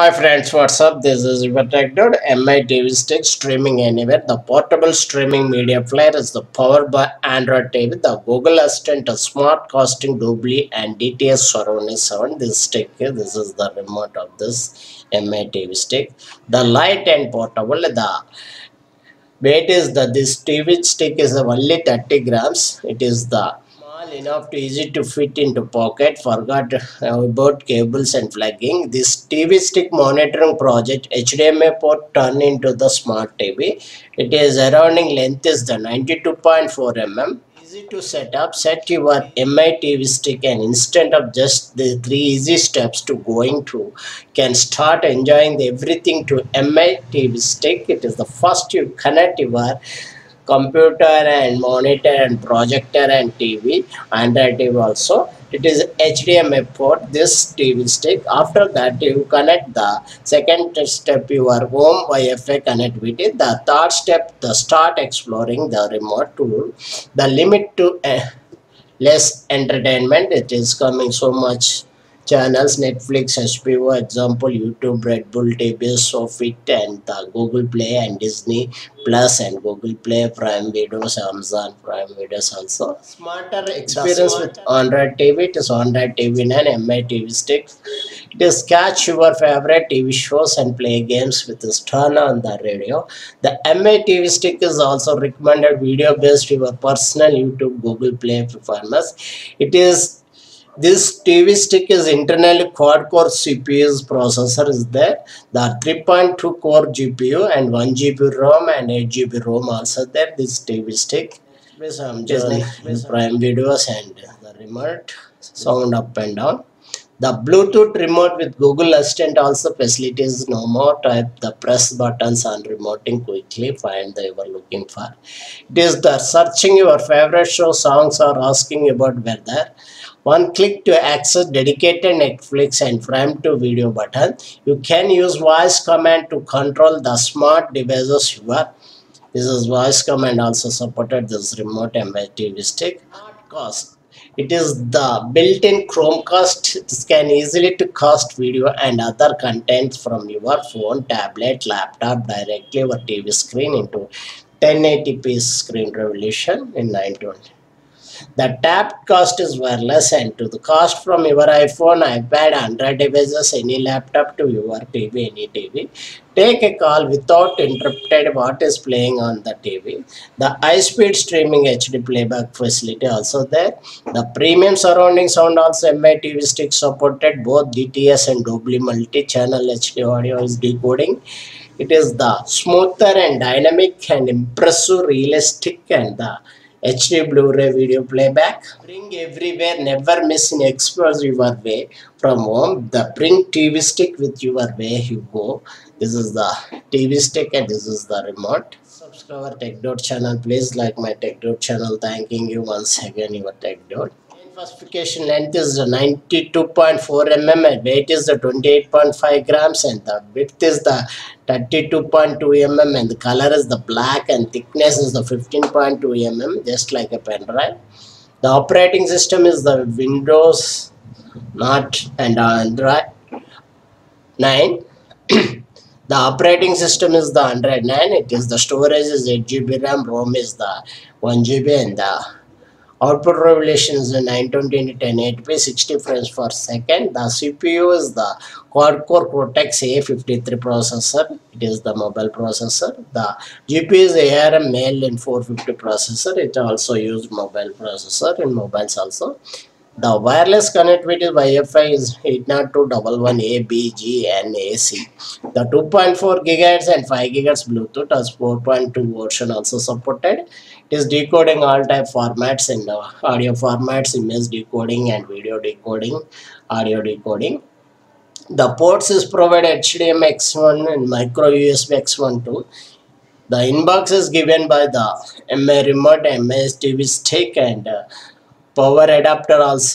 Hi friends, what's up? This is your TechDude. MI TV Stick streaming anywhere. The portable streaming media player is the powered by Android TV. The Google Assistant, a smart casting Dolby and DTS surrounding sound. This stick, this is the remote of this MI TV stick. The light and portable. The weight is the this TV stick is only 30 grams. It is the enough to easy to fit into pocket. Forgot about cables and plugging. This tv stick monitoring project hdmi port turn into the smart tv it is surrounding length is the 92.4 mm easy to set up. Set your mi tv stick and instead of just the three easy steps to going through. Can start enjoying everything to mi tv stick. It is the first you connect your computer and monitor and projector and TV Android TV also. It is HDMI port. This TV stick. After that you connect the second step your home Wi-Fi connectivity the third step the start exploring the remote tool the limit to uh, less entertainment. It is coming so much channels Netflix, HBO, example YouTube, Red Bull, TBS, Spotify, and the Google Play and Disney Plus and Google Play, Prime Videos, Amazon Prime Videos also. Smarter experience with Android TV. It is Android TV 9 MI TV stick. It is catch your favorite TV shows and play games with this turn on the radio. The MI TV stick is also recommended video based your personal YouTube Google Play performance. It is this TV stick is internally quad-core CPU's processor is there. The 3.2 core GPU and 1 GB ROM and 8 GB ROM also there. This TV stick. Some Disney Prime videos and the remote sound up and down. The Bluetooth remote with Google Assistant also facilities no more type the press buttons on remoting quickly find the you are looking for. It is the searching your favorite show songs or asking about weather. One click to access dedicated Netflix and Prime to video button. You can use voice command to control the smart devices you are. This is voice command also supported this remote MI TV stick. Cost. It is the built-in Chromecast. It can easily to cast video and other contents from your phone, tablet, laptop directly over TV screen into 1080p screen resolution in 920. The tap cost is wireless and to the cost from your iPhone, iPad, Android devices, any laptop to your TV, any TV. Take a call without interrupted what is playing on the TV. The high-speed streaming HD playback facility also there. The premium surrounding sound also MI TV stick supported both DTS and Dolby multi-channel HD audio is decoding. It is the smoother and dynamic and impressive realistic and the HD Blu-ray video playback. Bring everywhere, never miss in explore your way from home. The bring TV stick with your way you go. This is the TV stick and this is the remote. Subscribe our TechDude channel. Please like my TechDude channel. Thanking you once again, your TechDude. Specification length is 92.4 mm weight is the 28.5 grams and the width is the 32.2 mm and the color is the black and thickness is the 15.2 mm just like a pen drive. The operating system is the Windows not and Android 9. the operating system is the Android 9. It is the storage is 8 GB RAM, ROM is the 1 GB and the output resolution is 920 1080p 60 frames per second. The cpu is the quad core cortex a53 processor. It is the mobile processor. The gpu is arm Mali 450 processor. It also used mobile processor in mobiles also the wireless connectivity Wi-Fi is 802.11a, B, G, and AC. The 2.4 GHz and 5 GHz Bluetooth as 4.2 version also supported. It is decoding all type formats in audio formats, image decoding and video decoding, audio decoding. The ports is provided HDMI X1 and micro USB X1 too. The inbox is given by the MI remote, MI TV stick and uh, power adapter also